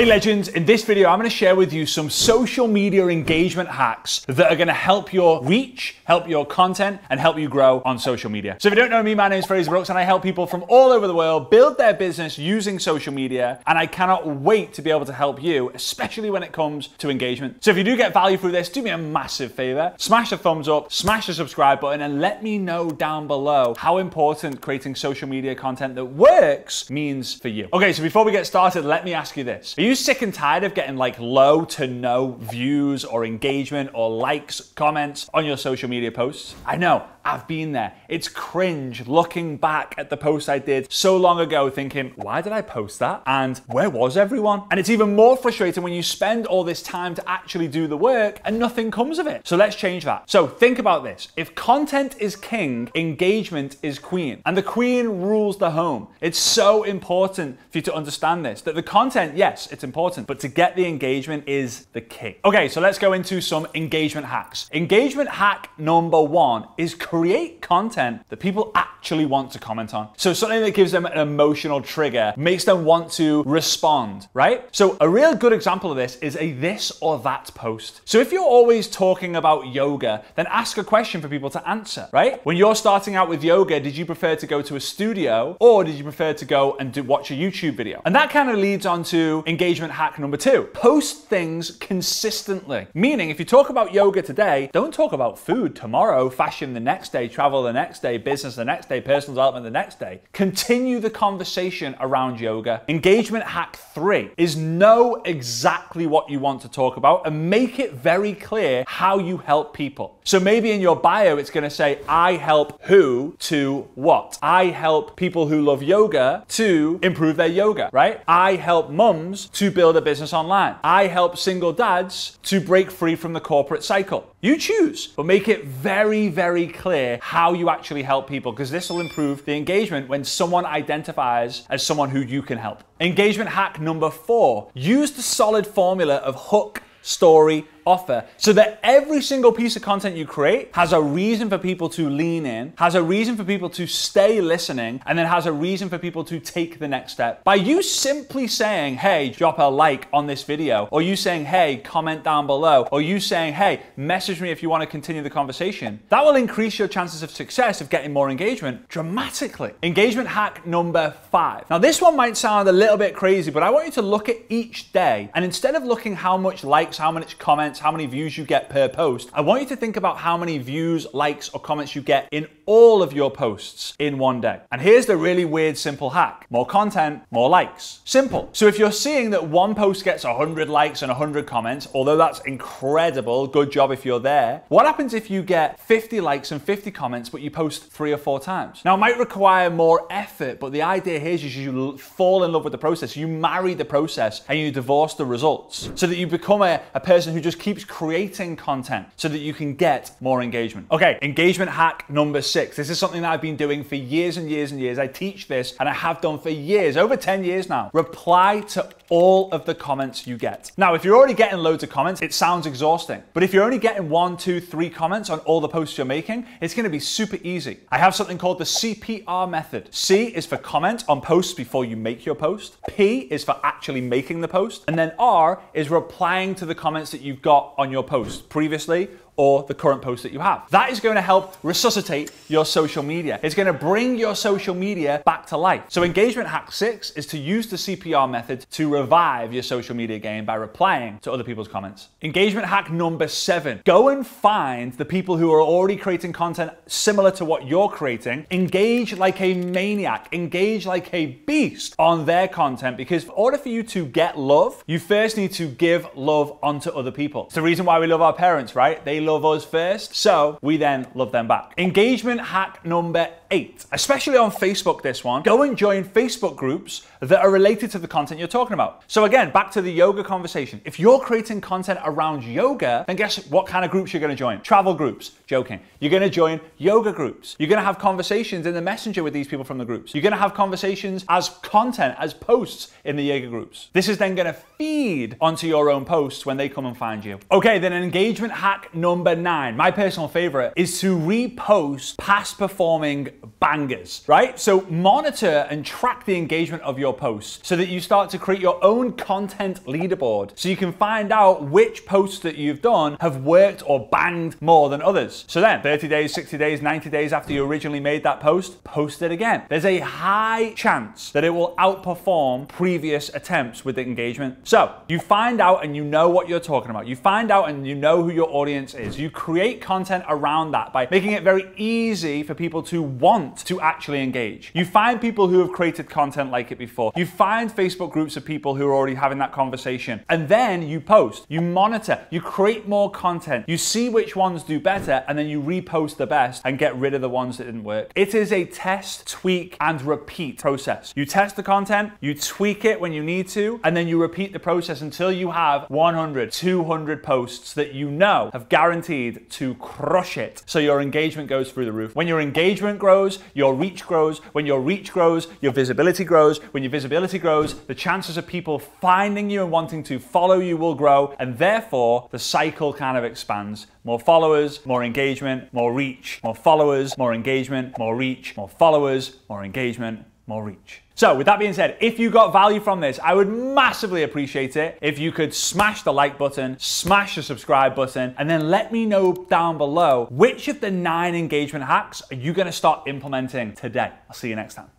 Hey legends, in this video I'm going to share with you some social media engagement hacks that are going to help your reach, help your content, and help you grow on social media. So if you don't know me, my name is Frazer Brookes and I help people from all over the world build their business using social media and I cannot wait to be able to help you, especially when it comes to engagement. So if you do get value through this, do me a massive favor, smash the thumbs up, smash the subscribe button and let me know down below how important creating social media content that works means for you. Okay, so before we get started, let me ask you this. Are you sick and tired of getting like low to no views or engagement or likes, comments on your social media posts? I know, I've been there. It's cringe looking back at the post I did so long ago thinking, why did I post that? And where was everyone? And it's even more frustrating when you spend all this time to actually do the work and nothing comes of it. So let's change that. So think about this. If content is king, engagement is queen. And the queen rules the home. It's so important for you to understand this that the content, yes, it's important, but to get the engagement is the key. Okay, so let's go into some engagement hacks. Engagement hack number one is create content that people actually want to comment on. So something that gives them an emotional trigger, makes them want to respond, right? So a real good example of this is a this or that post. So if you're always talking about yoga, then ask a question for people to answer, right? When you're starting out with yoga, did you prefer to go to a studio or did you prefer to go and do, watch a YouTube video? And that kind of leads on to engagement hack number two. Post things consistently. Meaning, if you talk about yoga today, don't talk about food tomorrow, fashion the next day, travel the next day, business the next day, personal development the next day. Continue the conversation around yoga. Engagement hack three is know exactly what you want to talk about and make it very clear how you help people. So maybe in your bio, it's going to say, I help who to what? I help people who love yoga to improve their yoga, right? I help mums to build a business online. I help single dads to break free from the corporate cycle. You choose, but make it very, very clear how you actually help people because this will improve the engagement when someone identifies as someone who you can help. Engagement hack number four use the solid formula of hook, story, offer so that every single piece of content you create has a reason for people to lean in, has a reason for people to stay listening, and then has a reason for people to take the next step. By you simply saying, hey, drop a like on this video, or you saying, hey, comment down below, or you saying, hey, message me if you want to continue the conversation, that will increase your chances of success of getting more engagement dramatically. Engagement hack number five. Now, this one might sound a little bit crazy, but I want you to look at each day and instead of looking how much likes, how much comments, how many views you get per post, I want you to think about how many views, likes, or comments you get in all of your posts in one day. And here's the really weird, simple hack more content, more likes. Simple. So if you're seeing that one post gets 100 likes and 100 comments, although that's incredible, good job if you're there, what happens if you get 50 likes and 50 comments, but you post three or four times? Now, it might require more effort, but the idea here is you fall in love with the process, you marry the process, and you divorce the results so that you become a, a person who just keeps creating content so that you can get more engagement. Okay, engagement hack number six. This is something that I've been doing for years and years and years. I teach this and I have done for years, over 10 years now. Reply to all of the comments you get. Now, if you're already getting loads of comments, it sounds exhausting. But if you're only getting one, two, three comments on all the posts you're making, it's gonna be super easy. I have something called the CPR method. C is for comment on posts before you make your post. P is for actually making the post. And then R is replying to the comments that you've got on your post previously or the current post that you have. That is going to help resuscitate your social media. It's going to bring your social media back to life. So engagement hack six is to use the CPR method to revive your social media game by replying to other people's comments. Engagement hack number seven, go and find the people who are already creating content similar to what you're creating. Engage like a maniac, engage like a beast on their content because in order for you to get love, you first need to give love onto other people. It's the reason why we love our parents, right? They love us first, so we then love them back. Engagement hack number eight, especially on Facebook, this one, go and join Facebook groups that are related to the content you're talking about. So again, back to the yoga conversation. If you're creating content around yoga, then guess what kind of groups you're gonna join? Travel groups, joking. You're gonna join yoga groups. You're gonna have conversations in the messenger with these people from the groups. You're gonna have conversations as content, as posts in the yoga groups. This is then gonna feed onto your own posts when they come and find you. Okay, then engagement hack number nine, my personal favorite, is to repost past performing bangers, right? So monitor and track the engagement of your posts so that you start to create your own content leaderboard so you can find out which posts that you've done have worked or banged more than others. So then 30 days, 60 days, 90 days after you originally made that post, post it again. There's a high chance that it will outperform previous attempts with the engagement. So you find out and you know what you're talking about. You find out and you know who your audience is. You create content around that by making it very easy for people to want to actually engage. You find people who have created content like it before. You find Facebook groups of people who are already having that conversation. And then you post, you monitor, you create more content, you see which ones do better, and then you repost the best and get rid of the ones that didn't work. It is a test, tweak, and repeat process. You test the content, you tweak it when you need to, and then you repeat the process until you have 100, 200 posts that you know have guaranteed to crush it. So your engagement goes through the roof. When your engagement grows, your reach grows. When your reach grows, your visibility grows. When your visibility grows, the chances of people finding you and wanting to follow you will grow. And therefore, the cycle kind of expands. More followers, more engagement, more reach, more followers, more engagement, more reach, more followers, more engagement, more reach. So, with that being said, if you got value from this, I would massively appreciate it if you could smash the like button, smash the subscribe button, and then let me know down below which of the nine engagement hacks are you gonna start implementing today. I'll see you next time.